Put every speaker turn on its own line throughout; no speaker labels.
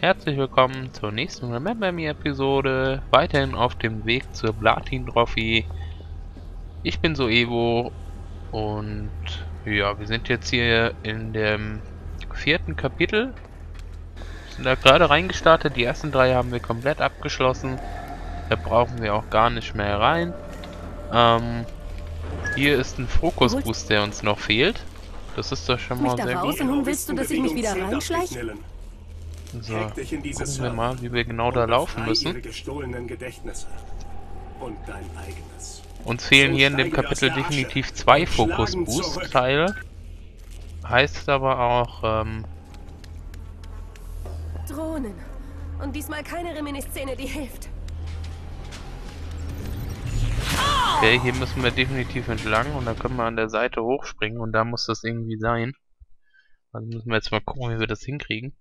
Herzlich willkommen zur nächsten Remember Me Episode. Weiterhin auf dem Weg zur Platin Trophy. Ich bin so Evo und ja, wir sind jetzt hier in dem vierten Kapitel. Sind da gerade reingestartet. Die ersten drei haben wir komplett abgeschlossen. Da brauchen wir auch gar nicht mehr rein. Ähm, hier ist ein Fokusboost, der uns noch fehlt. Das ist doch schon mal sehr gut.
Und nun willst du, dass ich mich wieder reinschleiche?
So, gucken wir mal, wie wir genau da laufen müssen. Uns fehlen hier in dem Kapitel definitiv zwei Fokus-Boost-Teile. Heißt aber auch, ähm...
Drohnen. Und diesmal keine Reminiscene, die hilft.
Okay, hier müssen wir definitiv entlang und dann können wir an der Seite hochspringen und da muss das irgendwie sein. Also müssen wir jetzt mal gucken, wie wir das hinkriegen.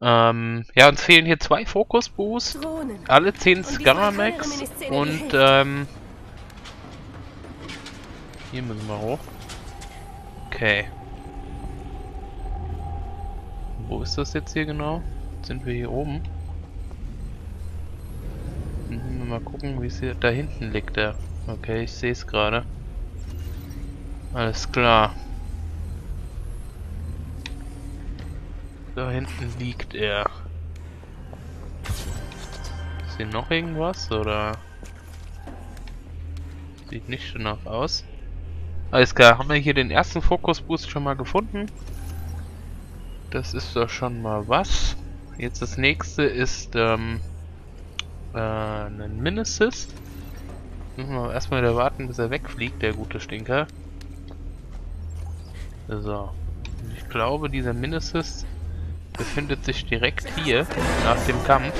Ähm, ja, uns fehlen hier zwei Focus Boosts, alle 10 Scaramax und ähm, hier müssen wir hoch. Okay. Wo ist das jetzt hier genau? Sind wir hier oben? Mal gucken, wie es hier da hinten liegt. Der. Okay, ich sehe es gerade. Alles klar. Da hinten liegt er. Ist hier noch irgendwas oder? Sieht nicht danach aus. Alles klar, haben wir hier den ersten Fokus-Boost schon mal gefunden. Das ist doch schon mal was. Jetzt das nächste ist ähm, äh, ein Minisist. Müssen wir erstmal wieder warten, bis er wegfliegt, der gute Stinker. So. Ich glaube, dieser Minisist befindet sich direkt hier, nach dem Kampf.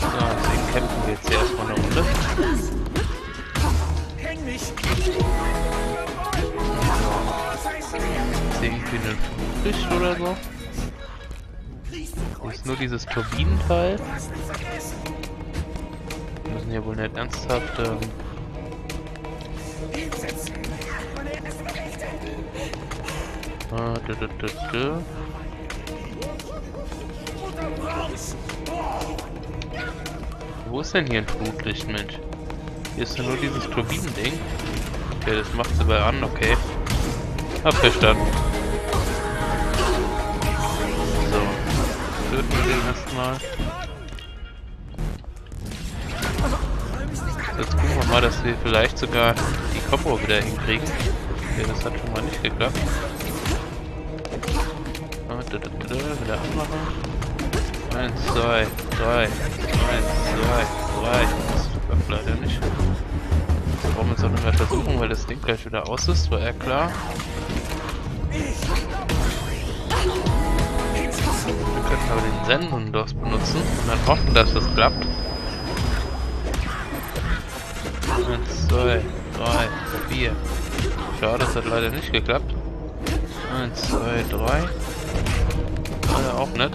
So, deswegen kämpfen wir jetzt hier erstmal eine Runde. Irgendwie einen Flutlicht oder so. Das ist nur dieses Turbinenteil. Wir müssen hier wohl nicht ernsthaft... Ähm ah, da, da, da, da. Wo ist denn hier ein Flutlicht, Mensch? Hier ist ja nur dieses Turbinending. Okay, das macht sie bei an, okay. Hab verstanden. töten wir den erstmal. Jetzt gucken wir mal, dass wir vielleicht sogar die Combo wieder hinkriegen. Okay, das hat schon mal nicht geklappt. Ah, wieder anmachen. Eins, zwei, drei, eins, zwei, drei. Das klappt leider nicht. Das brauchen wir jetzt auch nicht mehr versuchen, weil das Ding gleich wieder aus ist, war ja klar. könnten aber den Sensendos benutzen und dann hoffen, dass das klappt. 1, 2, 3, 4. Schade, das hat leider nicht geklappt. 1, 2, 3. Leider auch nicht.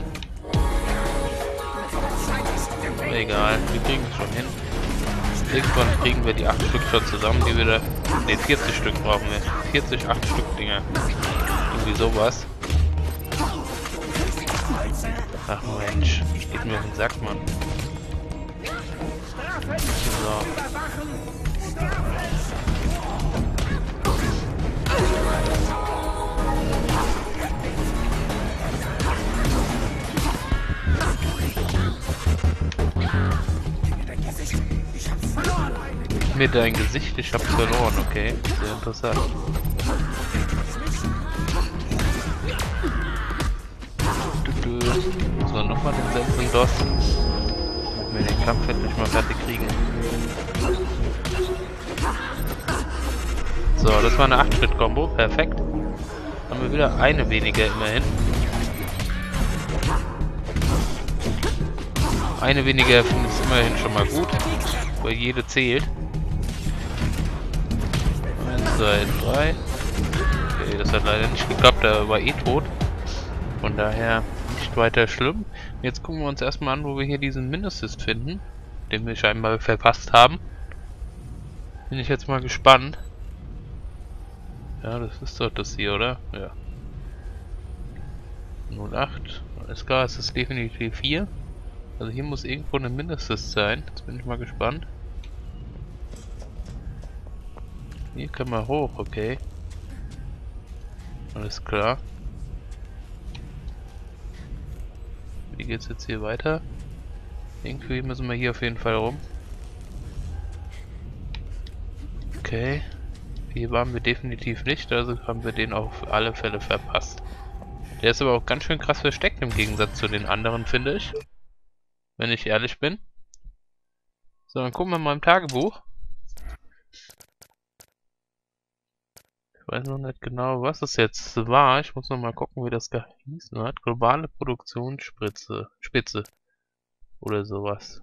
Egal, wir kriegen es schon hin. Irgendwann kriegen wir die 8 Stück schon zusammen, die wir da... Ne, 40 Stück brauchen wir. 40, 8 Stück Dinger. Irgendwie sowas. Ach Mensch, geht mir auf den Sack, Mann. So. Mir dein Gesicht, ich hab's verloren, okay. Sehr interessant. So, nochmal den seltenen DOS. Damit wir den Kampf endlich mal fertig kriegen. So, das war eine 8-Schritt-Kombo. Perfekt. Haben wir wieder eine weniger immerhin. Eine weniger finde ich immerhin schon mal gut. Weil jede zählt. 1, 2, 3. Okay, das hat leider nicht geklappt, der war eh tot. Von daher nicht weiter schlimm. Jetzt gucken wir uns erstmal an, wo wir hier diesen Mindestist finden, den wir scheinbar verpasst haben. Bin ich jetzt mal gespannt. Ja, das ist doch das hier, oder? Ja. 08. Alles klar, es ist definitiv hier. Also hier muss irgendwo eine Mindestes sein. Jetzt bin ich mal gespannt. Hier können wir hoch, okay. Alles klar. Wie geht's jetzt hier weiter? Irgendwie müssen wir hier auf jeden Fall rum. Okay. Hier waren wir definitiv nicht, also haben wir den auf alle Fälle verpasst. Der ist aber auch ganz schön krass versteckt im Gegensatz zu den anderen, finde ich. Wenn ich ehrlich bin. So, dann gucken wir mal im Tagebuch. Ich weiß noch nicht genau, was es jetzt war. Ich muss noch mal gucken, wie das gehießen hat. Globale Produktionsspitze. Spitze. Oder sowas.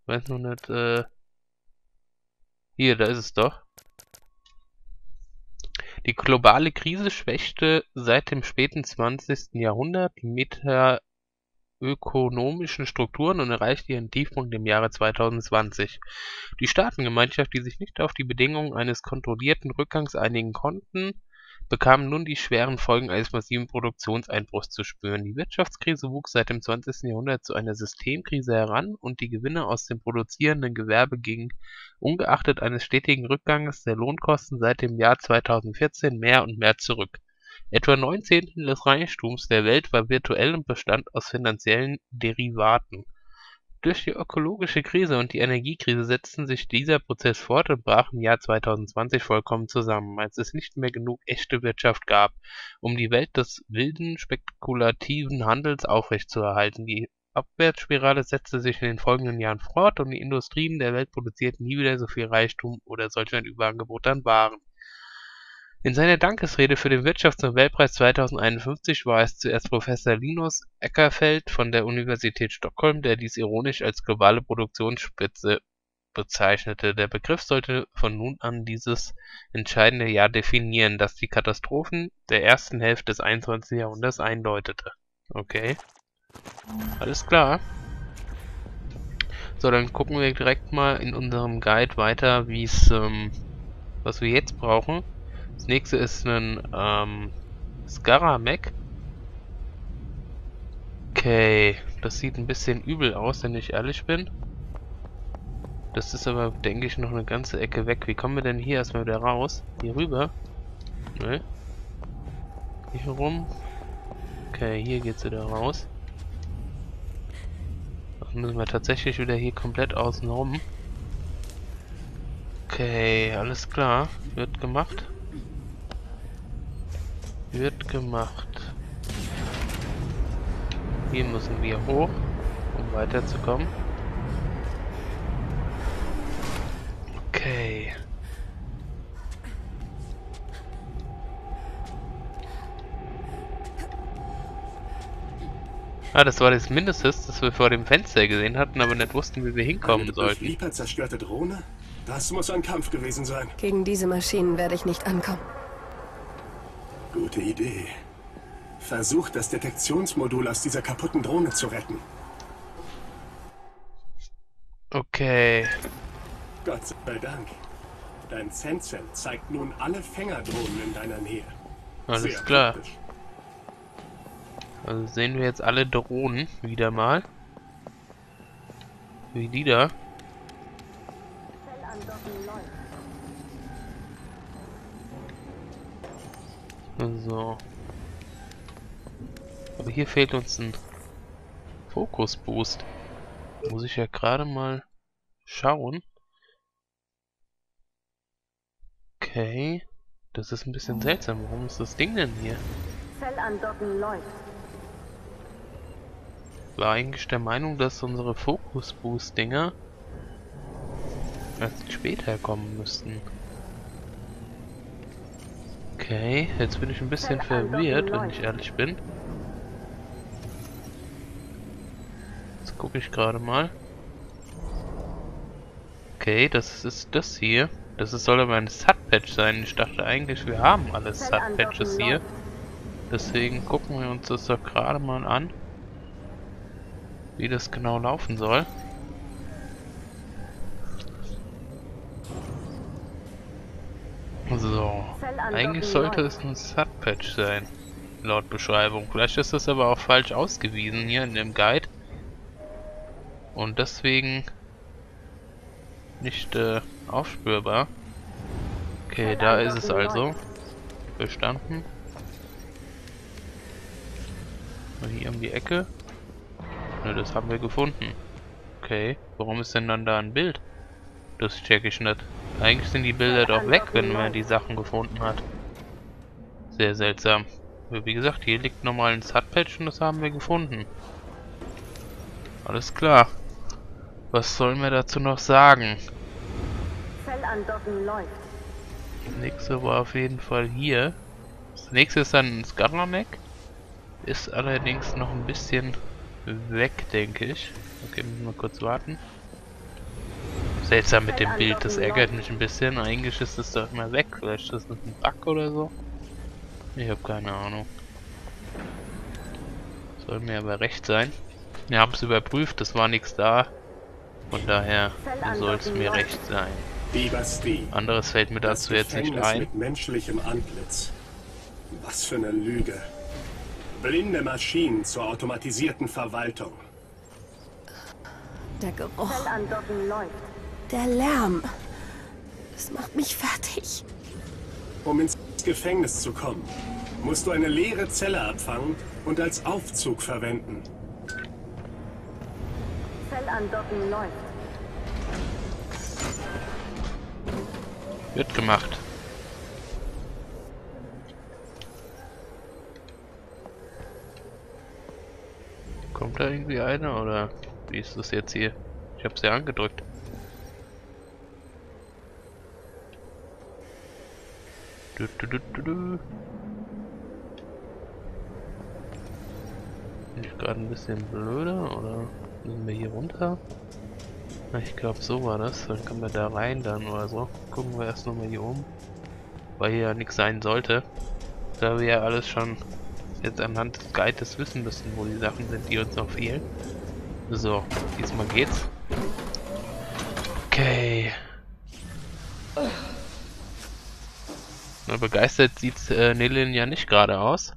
Ich weiß noch nicht, äh... Hier, da ist es doch. Die globale Krise schwächte seit dem späten 20. Jahrhundert die metaökonomischen Strukturen und erreichte ihren Tiefpunkt im Jahre 2020. Die Staatengemeinschaft, die sich nicht auf die Bedingungen eines kontrollierten Rückgangs einigen konnten bekamen nun die schweren Folgen eines massiven Produktionseinbruchs zu spüren. Die Wirtschaftskrise wuchs seit dem 20. Jahrhundert zu einer Systemkrise heran und die Gewinne aus dem produzierenden Gewerbe gingen ungeachtet eines stetigen Rückgangs der Lohnkosten seit dem Jahr 2014 mehr und mehr zurück. Etwa neun Zehntel des Reichtums der Welt war virtuell und bestand aus finanziellen Derivaten durch die ökologische Krise und die Energiekrise setzte sich dieser Prozess fort und brach im Jahr 2020 vollkommen zusammen, als es nicht mehr genug echte Wirtschaft gab, um die Welt des wilden, spekulativen Handels aufrechtzuerhalten. Die Abwärtsspirale setzte sich in den folgenden Jahren fort und die Industrien der Welt produzierten nie wieder so viel Reichtum oder solch ein Überangebot an Waren in seiner Dankesrede für den Wirtschaftsnobelpreis 2051 war es zuerst Professor Linus Eckerfeldt von der Universität Stockholm, der dies ironisch als globale Produktionsspitze bezeichnete. Der Begriff sollte von nun an dieses entscheidende Jahr definieren, das die Katastrophen der ersten Hälfte des 21. Jahrhunderts einläutete. Okay. Alles klar. So, dann gucken wir direkt mal in unserem Guide weiter, wie es, ähm, was wir jetzt brauchen. Das nächste ist ein ähm, Skaramek. Okay, das sieht ein bisschen übel aus, wenn ich ehrlich bin. Das ist aber, denke ich, noch eine ganze Ecke weg. Wie kommen wir denn hier erstmal wieder raus? Hier rüber? Ne? Hier rum? Okay, hier geht's wieder raus. Dann müssen wir tatsächlich wieder hier komplett außen rum. Okay, alles klar. Wird gemacht. Wird gemacht. Hier müssen wir hoch, um weiterzukommen. Okay. Ah, das war das Mindestes, das wir vor dem Fenster gesehen hatten, aber nicht wussten, wie wir hinkommen Eine sollten.
Eine zerstörte Drohne? Das muss ein Kampf gewesen sein.
Gegen diese Maschinen werde ich nicht ankommen.
Gute Idee. Versuch, das Detektionsmodul aus dieser kaputten Drohne zu retten.
Okay.
Gott sei Dank. Dein Sensor zeigt nun alle Fängerdrohnen in deiner Nähe.
Alles Sehr klar. Praktisch. Also sehen wir jetzt alle Drohnen wieder mal. Wie die da. So. Aber hier fehlt uns ein Fokus-Boost. Muss ich ja gerade mal schauen. Okay. Das ist ein bisschen seltsam. Warum ist das Ding denn hier? Zellandocken läuft. War eigentlich der Meinung, dass unsere Fokus-Boost-Dinger erst später kommen müssten. Okay, jetzt bin ich ein bisschen verwirrt, wenn ich ehrlich bin. Jetzt gucke ich gerade mal. Okay, das ist das hier. Das soll aber ein Sat-Patch sein. Ich dachte eigentlich, wir haben alle Sat-Patches hier. Deswegen gucken wir uns das doch gerade mal an. Wie das genau laufen soll. So, eigentlich sollte es ein Sub-Patch sein. laut Beschreibung. Vielleicht ist das aber auch falsch ausgewiesen hier in dem Guide. Und deswegen nicht äh, aufspürbar. Okay, da ist es also. Bestanden. Mal hier um die Ecke. Ne, das haben wir gefunden. Okay, warum ist denn dann da ein Bild? Das check ich nicht. Eigentlich sind die Bilder doch weg, wenn man die Sachen gefunden hat. Sehr seltsam. Wie gesagt, hier liegt nochmal ein Sat-Patch und das haben wir gefunden. Alles klar. Was sollen wir dazu noch sagen? Das nächste war auf jeden Fall hier. Das nächste ist dann ein Skarnamek. Ist allerdings noch ein bisschen weg, denke ich. Okay, müssen wir kurz warten. Seltsam mit dem Bild, das ärgert mich ein bisschen. Eigentlich ist es doch immer weg. Vielleicht ist das ein Bug oder so. Ich habe keine Ahnung. Soll mir aber recht sein. Wir haben es überprüft, es war nichts da. Von daher soll es mir recht sein. Anderes fällt mir dazu jetzt nicht ein.
mit menschlichem Antlitz. Was für eine Lüge. Blinde Maschinen zur automatisierten Verwaltung.
Der Geruch. Der Lärm. Das macht mich fertig.
Um ins Gefängnis zu kommen, musst du eine leere Zelle abfangen und als Aufzug verwenden.
Zellandocken läuft.
Wird gemacht. Kommt da irgendwie einer oder wie ist das jetzt hier? Ich hab's ja angedrückt. Du, du, du, du, du. Bin ich gerade ein bisschen blöder oder müssen wir hier runter? Ich glaube so war das. Dann können wir da rein dann oder so. Gucken wir erst nochmal hier oben. Weil hier ja nichts sein sollte. Da wir ja alles schon jetzt anhand des Guides wissen müssen, wo die Sachen sind, die uns noch fehlen. So, diesmal geht's. Okay. Na, begeistert sieht äh, Nilin ja nicht gerade aus.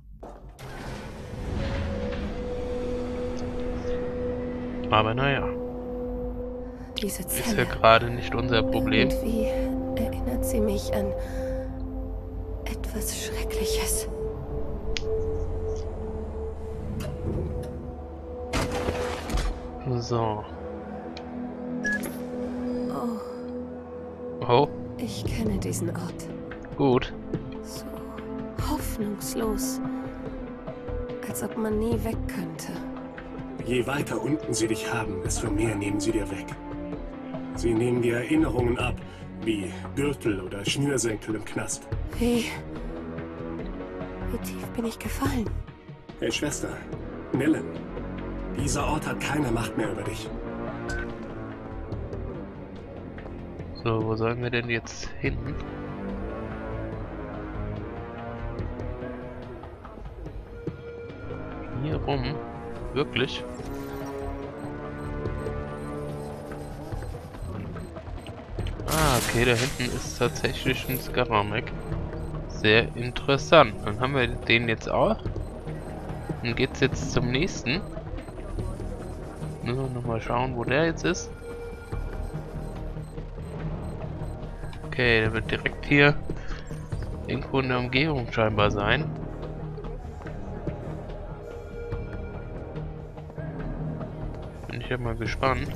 Aber naja.
Diese Zelle.
Ist ja gerade nicht unser Problem.
Irgendwie erinnert sie mich an etwas Schreckliches.
So.
Oh,
Oh,
ich kenne diesen Ort.
Gut.
So hoffnungslos. Als ob man nie weg könnte.
Je weiter unten sie dich haben, desto mehr nehmen sie dir weg. Sie nehmen dir Erinnerungen ab, wie Gürtel oder Schnürsenkel im Knast.
Wie. Wie tief bin ich gefallen?
Hey Schwester, Nillen, dieser Ort hat keine Macht mehr über dich.
So, wo sollen wir denn jetzt hin? Hier rum? Wirklich? Ah, okay, da hinten ist tatsächlich ein Skaramek. Sehr interessant. Dann haben wir den jetzt auch. Dann geht's jetzt zum nächsten. Müssen wir nochmal schauen, wo der jetzt ist. Okay, der wird direkt hier irgendwo in der Umgebung scheinbar sein. Ich ja mal gespannt.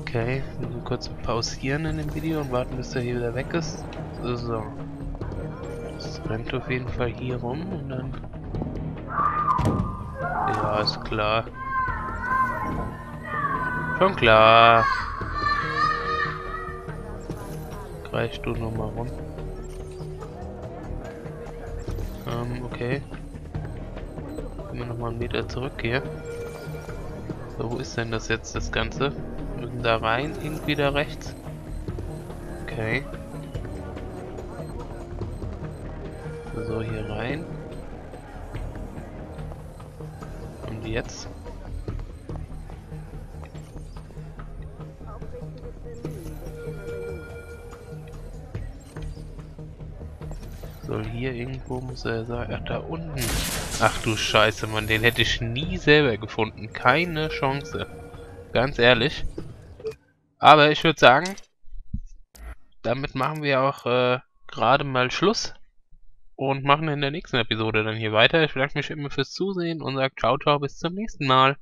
Okay, müssen kurz pausieren in dem Video und warten, bis er hier wieder weg ist. So. Das rennt auf jeden Fall hier rum und dann... Ja, ist klar. Schon klar. Greifst du nochmal rum. Ähm, okay. Gehen wir nochmal einen Meter zurück hier. So, wo ist denn das jetzt, das Ganze? Wir müssen da rein, irgendwie da rechts. Okay. So, hier rein. Und jetzt? Soll hier irgendwo muss er sein. Ach, da unten. Ach du Scheiße, Mann. Den hätte ich nie selber gefunden. Keine Chance. Ganz ehrlich. Aber ich würde sagen, damit machen wir auch äh, gerade mal Schluss. Und machen in der nächsten Episode dann hier weiter. Ich bedanke mich immer fürs Zusehen und sage ciao, ciao, bis zum nächsten Mal.